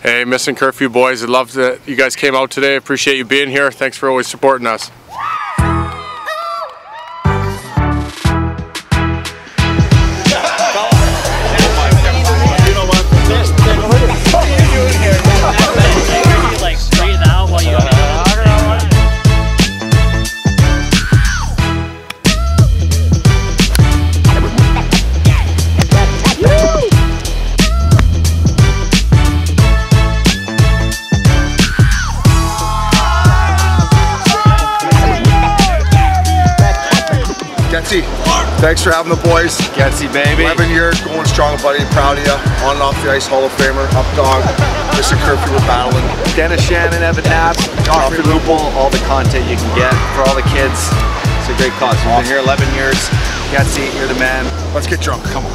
Hey, Missin Curfew boys. I love that you guys came out today. Appreciate you being here. Thanks for always supporting us. Getsy, thanks for having the boys. Getsy, baby. 11 years, going strong, buddy. Proud of you. On and off the ice, Hall of Famer, up dog. Mr. Curfew, we're battling. Dennis Shannon, Evan Knapp, Joffrey Lupul, all the content you can get for all the kids. It's a great cause. We've been here 11 years. Getsy, you're the man. Let's get drunk. Come on.